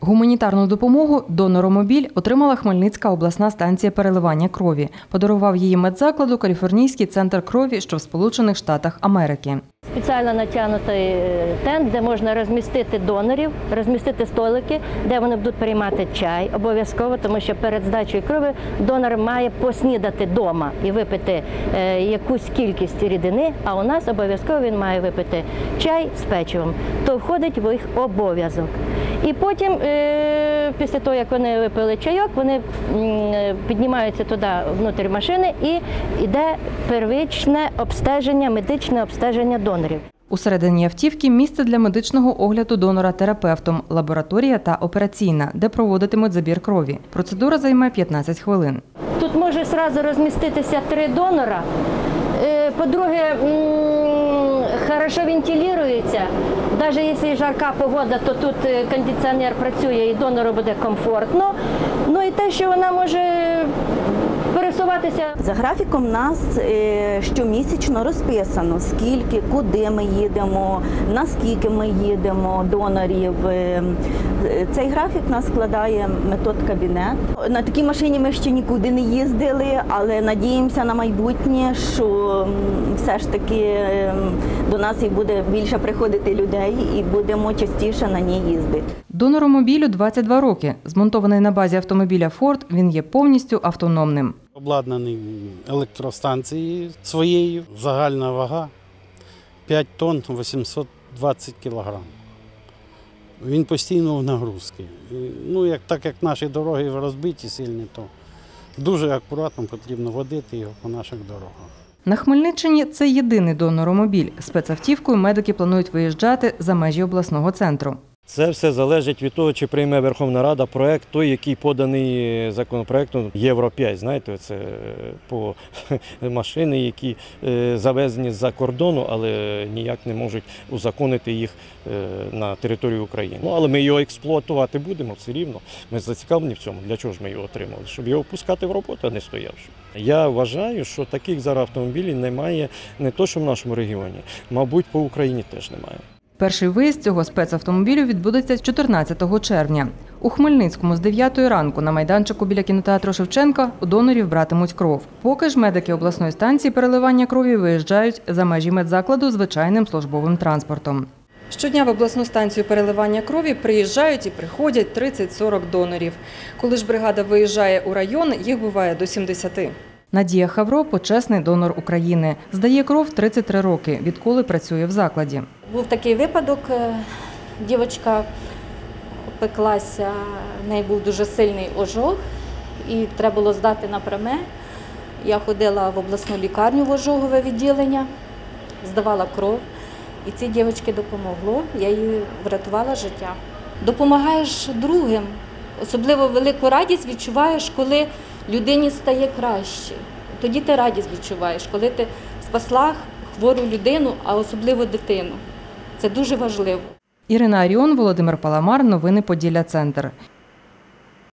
Гуманітарну допомогу доноромобіль отримала Хмельницька обласна станція переливання крові. Подарував її медзакладу Каліфорнійський центр крові, що в Сполучених Штатах Америки. Спеціально натягнутий е, тент, де можна розмістити донорів, розмістити столики, де вони будуть приймати чай обов'язково, тому що перед здачею крові донор має поснідати вдома і випити е, якусь кількість рідини, а у нас обов'язково він має випити чай з печивом. То входить в їх обов'язок. І потім, е, після того, як вони випили чайок, вони піднімаються туди внутрі машини і йде первичне обстеження, медичне обстеження донорів. Усередині автівки місце для медичного огляду донора терапевтом, лабораторія та операційна, де проводитимуть забір крові. Процедура займе 15 хвилин. Тут може одразу розміститися три донора. Е, По-друге, хорошо вентилюється. Навіть якщо жарка погода, то тут е, кондиціонер працює і донору буде комфортно. Ну і те, що вона може пересуватися За графіком нас е, щомісячно розписано, скільки, куди ми їдемо, наскільки ми їдемо, донорів. Е, Цей графік нас складає метод кабінет. На такій машині ми ще нікуди не їздили, але надіємося на майбутнє, що все ж таки е, до нас і буде більше приходити людей і будемо частіше на ній їздити. Доноромобілю 22 роки. Змонтований на базі автомобіля Ford, він є повністю автономним. Обладнаний електростанцією своєю, загальна вага 5 тонн 820 кілограм. Він постійно в нагрузці. Ну, як, так як наші дороги розбиті сильні, то дуже акуратно потрібно водити його по наших дорогах. На Хмельниччині це єдиний доноромобіль. Спецавтівкою медики планують виїжджати за межі обласного центру. Це все залежить від того, чи прийме Верховна Рада проект, той, який поданий законопроектом Євро 5. Знаєте, це по машини, які е, завезені з-за кордону, але ніяк не можуть узаконити їх е, на територію України. Ну але ми його експлуатувати будемо все рівно. Ми зацікавлені в цьому. Для чого ж ми його отримали? Щоб його пускати в роботу, а не стоявши. Я вважаю, що таких зараз автомобілів немає не то, що в нашому регіоні, мабуть, по Україні теж немає. Перший виїзд цього спецавтомобілю відбудеться 14 червня. У Хмельницькому з 9 ранку на майданчику біля кінотеатру Шевченка у донорів братимуть кров. Поки ж медики обласної станції переливання крові виїжджають за межі медзакладу звичайним службовим транспортом. Щодня в обласну станцію переливання крові приїжджають і приходять 30-40 донорів. Коли ж бригада виїжджає у район, їх буває до 70. Надія Хавро почесний донор України. Здає кров 33 роки, відколи працює в закладі. Був такий випадок, е, дівчинка опеклася, в неї був дуже сильний ожог, і треба було здати на пряме. Я ходила в обласну лікарню в ожогове відділення, здавала кров, і цій дівчинці допомогло, я їй врятувала життя. Допомагаєш другим, особливо велику радість відчуваєш, коли людині стає краще. Тоді ти радість відчуваєш, коли ти спасла хвору людину, а особливо дитину. Це дуже важливо. Ірина Аріон, Володимир Паламар. Новини Поділля Центр.